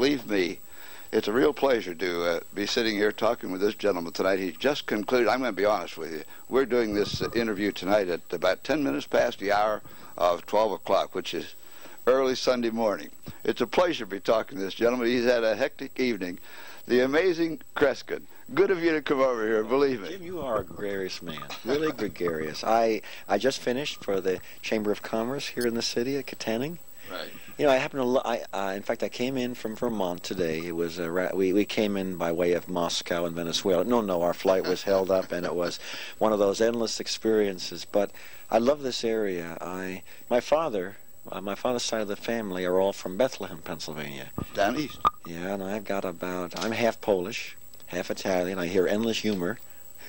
believe me, it's a real pleasure to uh, be sitting here talking with this gentleman tonight. He just concluded. I'm going to be honest with you. We're doing this uh, interview tonight at about 10 minutes past the hour of 12 o'clock, which is early Sunday morning. It's a pleasure to be talking to this gentleman. He's had a hectic evening. The amazing Kreskin. Good of you to come over here, believe me. Jim, you are a gregarious man, really gregarious. I I just finished for the Chamber of Commerce here in the city at Kittanning. Right. You know, I happen to. I, uh, in fact, I came in from Vermont today. It was a ra- we we came in by way of Moscow and Venezuela. No, no, our flight was held up, and it was one of those endless experiences. But I love this area. I my father. Uh, my father's side of the family are all from Bethlehem, Pennsylvania. Down east. Yeah, and I've got about. I'm half Polish, half Italian. I hear endless humor.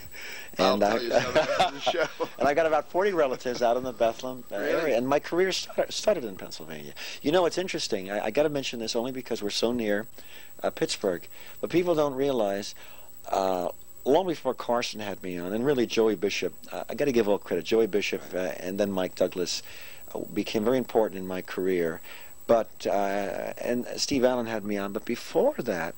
And I, tell you the show. and I got about 40 relatives out in the Bethlehem uh, Really? area. And my career start, started in Pennsylvania. You know, it's interesting. I, I got to mention this only because we're so near uh, Pittsburgh. But people don't realize, uh, long before Carson had me on, and really Joey Bishop, uh, I got to give all credit. Joey Bishop uh, and then Mike Douglas uh, became very important in my career. But, uh, and Steve Allen had me on. But before that,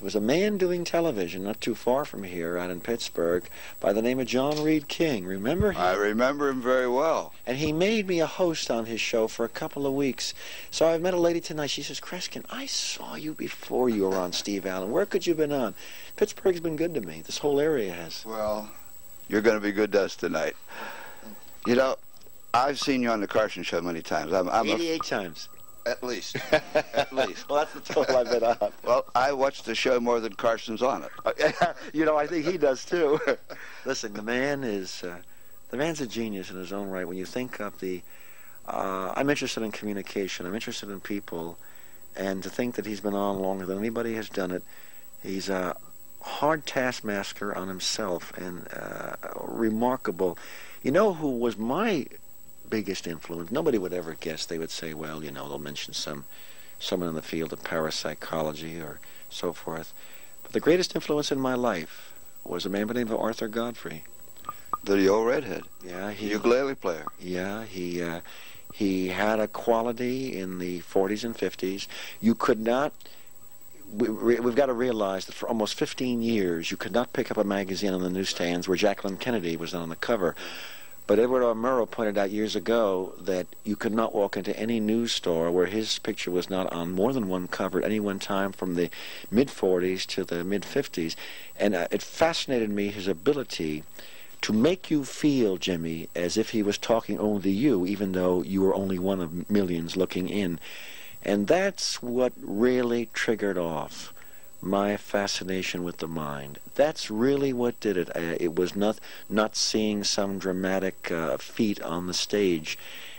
there was a man doing television not too far from here out in Pittsburgh by the name of John Reed King. Remember him? I remember him very well. And he made me a host on his show for a couple of weeks. So I met a lady tonight. She says, Kreskin, I saw you before you were on Steve Allen. Where could you have been on? Pittsburgh's been good to me. This whole area has. Well, you're going to be good to us tonight. You know, I've seen you on the Carson Show many times. I'm, I'm a, 88 times. At least, at least. well, that's the total I've been on. Well, I watch the show more than Carson's on it. you know, I think he does too. Listen, the man is, uh, the man's a genius in his own right. When you think of the, uh, I'm interested in communication. I'm interested in people, and to think that he's been on longer than anybody has done it, he's a hard taskmaster on himself and uh, remarkable. You know who was my biggest influence? Nobody would ever guess. They would say, well, you know, they'll mention some someone in the field of parapsychology or so forth. But the greatest influence in my life was a man by the name of Arthur Godfrey. The old redhead, Yeah, the he. ukulele player. Yeah, he. Uh, he had a quality in the 40s and 50s. You could not. We- we've got to realize that for almost 15 years, you could not pick up a magazine on the newsstands where Jacqueline Kennedy was on the cover. But Edward R. Murrow pointed out years ago that you could not walk into any news store where his picture was not on more than one cover at any one time from the mid 40s to the mid 50s. And uh, it fascinated me his ability to make you feel, Jimmy, as if he was talking only to you, even though you were only one of millions looking in. And that's what really triggered off my fascination with the mind. That's really what did it. Uh, it was not not seeing some dramatic uh, feat on the stage.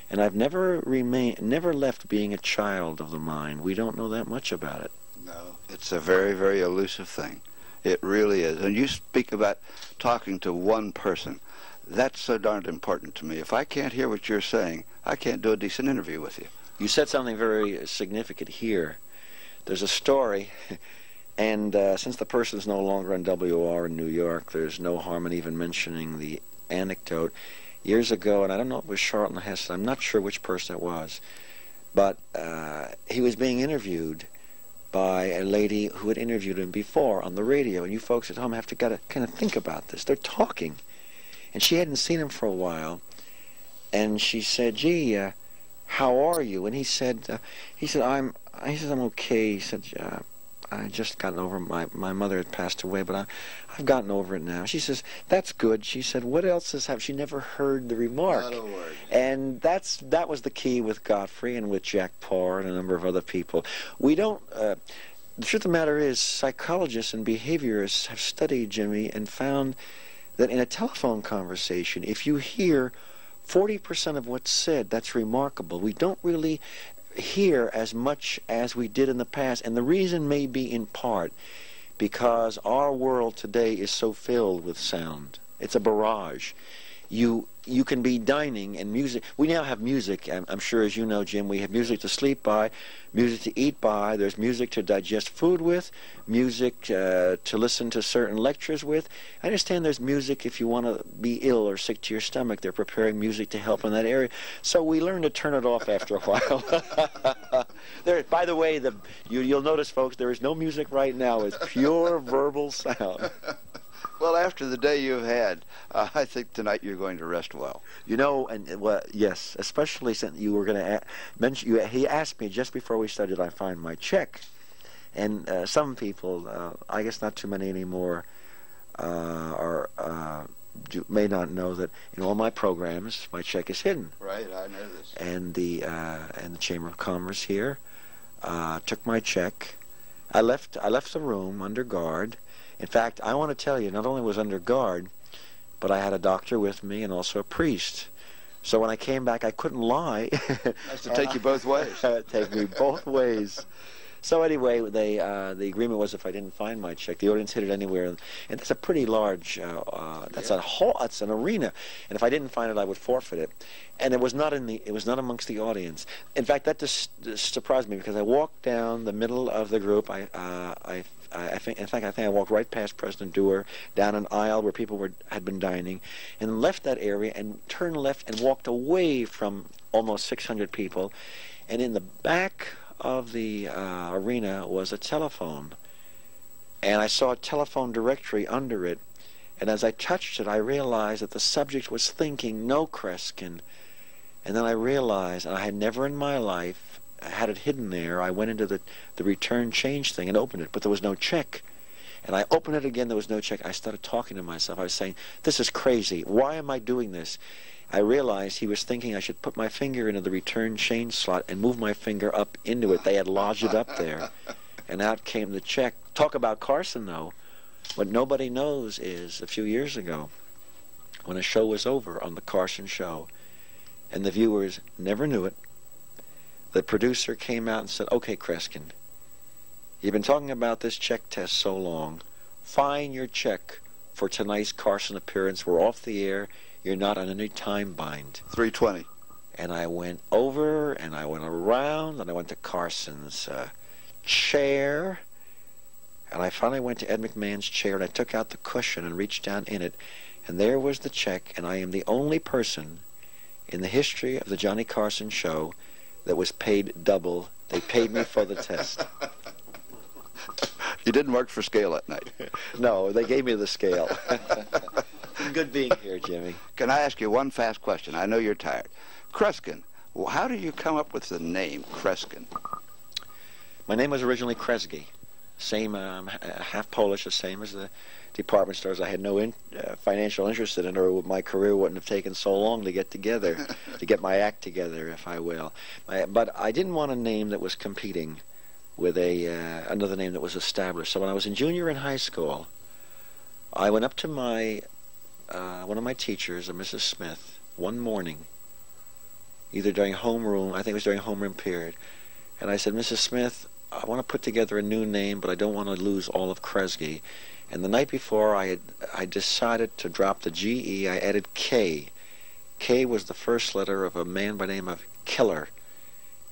And I've never remain never left being a child of the mind. We don't know that much about it. No, it's a very, very elusive thing. It really is. And you speak about talking to one person. That's so darned important to me. If I can't hear what you're saying, I can't do a decent interview with you. You said something very significant here. There's a story, and uh, since the person is no longer on WR in New York, there's no harm in even mentioning the anecdote. Years ago, and I don't know if it was Charlton Heston, I'm not sure which person it was, but uh, he was being interviewed by a lady who had interviewed him before on the radio. And you folks at home have to got to kind of think about this. They're talking, and she hadn't seen him for a while, and she said, "Gee." Uh, how are you? And he said, uh, he said, I'm, he said, I'm okay. He said, uh, I just gotten over my, my mother had passed away, but I, I've gotten over it now. She says, that's good. She said, what else has happened? She never heard the remark. Not a word. And that's that was the key with Godfrey and with Jack Paar and a number of other people. We don't. Uh, the truth of the matter is, psychologists and behaviorists have studied Jimmy and found that in a telephone conversation, if you hear 40% of what's said, that's remarkable. We don't really hear as much as we did in the past, and the reason may be in part because our world today is so filled with sound. It's a barrage. You you can be dining and music. We now have music. I'm, I'm, sure, as you know, Jim, we have music to sleep by, music to eat by. There's music to digest food with, music uh, to listen to certain lectures with. I understand there's music if you want to be ill or sick to your stomach. They're preparing music to help in that area. So we learn to turn it off after a while. there, by the way, the you, you'll notice, folks, there is no music right now. It's pure verbal sound. Well, after the day you've had, uh, I think tonight you're going to rest well. You know, and well, yes, especially since you were going to mention. You, he asked me just before we started. I find my check, and uh, some people, uh, I guess not too many anymore, uh, are uh, may not know that in all my programs, my check is hidden. Right, I know this. And the uh, and the Chamber of Commerce here took my check. I left. I left the room under guard in fact, I want to tell you, not only was under guard, but I had a doctor with me and also a priest. So when I came back, I couldn't lie. That's to take you both ways. take me both ways. So anyway, they uh, the agreement was if I didn't find my check, the audience hid it anywhere, and that's a pretty large. Uh, uh, that's yeah. a whole. That's an arena, and if I didn't find it, I would forfeit it. And it was not in the. It was not amongst the audience. In fact, that just, just surprised me because I walked down the middle of the group. I uh, I I think, in fact, I think I walked right past President Dewar down an aisle where people were had been dining, and left that area and turned left and walked away from almost 600 people, and in the back of the uh, arena was a telephone, and I saw a telephone directory under it, and as I touched it, I realized that the subject was thinking, "No, Kreskin," and then I realized, and I had never in my life had it hidden there. I went into the, the return change thing and opened it, but there was no check. And I opened it again, there was no check. I started talking to myself. I was saying, this is crazy. Why am I doing this? I realized he was thinking I should put my finger into the return change slot and move my finger up into it. They had lodged it up there. And out came the check. Talk about Carson, though. What nobody knows is a few years ago, when a show was over on the Carson show, and the viewers never knew it, the producer came out and said, okay, Kreskin, you've been talking about this check test so long. Fine your check for tonight's Carson appearance. We're off the air. You're not on any time bind. 320. And I went over and I went around and I went to Carson's uh, chair. And I finally went to Ed McMahon's chair and I took out the cushion and reached down in it. And there was the check. And I am the only person in the history of the Johnny Carson show that was paid double. They paid me for the test. You didn't work for scale that night. no, they gave me the scale. Good being here, Jimmy. Can I ask you one fast question? I know you're tired. Kreskin, well, how did you come up with the name Kreskin? My name was originally Kresge. Same, um, half Polish, the same as the department stores I had no in, uh, financial interest in, it, or my career wouldn't have taken so long to get together, to get my act together, if I will. I, but I didn't want a name that was competing with a uh, another name that was established. So when I was in junior in high school, I went up to my uh, one of my teachers, a Mrs. Smith, one morning, either during homeroom, I think it was during homeroom period, and I said, Mrs. Smith, I want to put together a new name, but I don't want to lose all of Kresge. And the night before, I had I decided to drop the GE. I added K. K was the first letter of a man by the name of Kellar.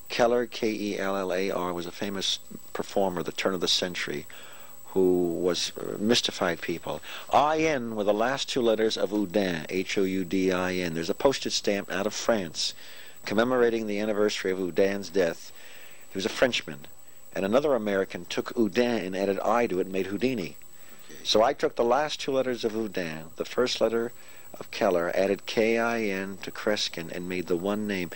Kellar, K-E-L-L-A-R, was a famous performer, the turn of the century, who was uh, mystified people. I-N were the last two letters of Houdin, H-O-U-D-I-N. There's a postage stamp out of France commemorating the anniversary of Houdin's death. He was a Frenchman. And another American took Houdin and added I to it and made Houdini. So I took the last two letters of Houdin, the first letter of Kellar, added K-I-N to Kreskin, and made the one name.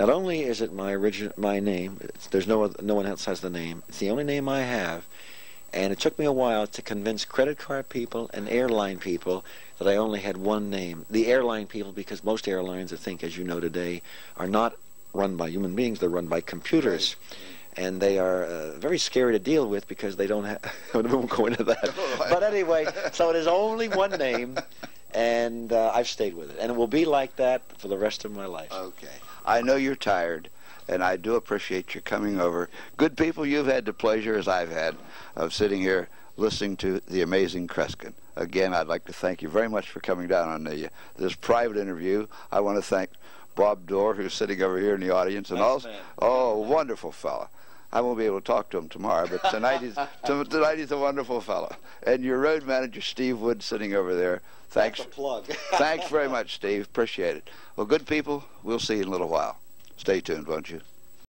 Not only is it my original my name, there's no other, no one else has the name. It's the only name I have, and it took me a while to convince credit card people and airline people that I only had one name. The airline people, because most airlines, I think, as you know today, are not run by human beings; they're run by computers. And they are uh, very scary to deal with because they don't have. we won't go into that. but anyway, so it is only one name, and uh, I've stayed with it, and it will be like that for the rest of my life. Okay, I know you're tired, and I do appreciate your coming over. Good people, you've had the pleasure, as I've had, of sitting here listening to the amazing Kreskin. again, I'd like to thank you very much for coming down on the, this private interview. I want to thank Bob Dorr, who's sitting over here in the audience, and Nice also, man. oh, wonderful fella. I won't be able to talk to him tomorrow, but tonight he's tonight he's a wonderful fellow. And your road manager, Steve Wood, sitting over there. Thanks, That's plug. thanks very much, Steve. Appreciate it. Well, good people, we'll see you in a little while. Stay tuned, won't you?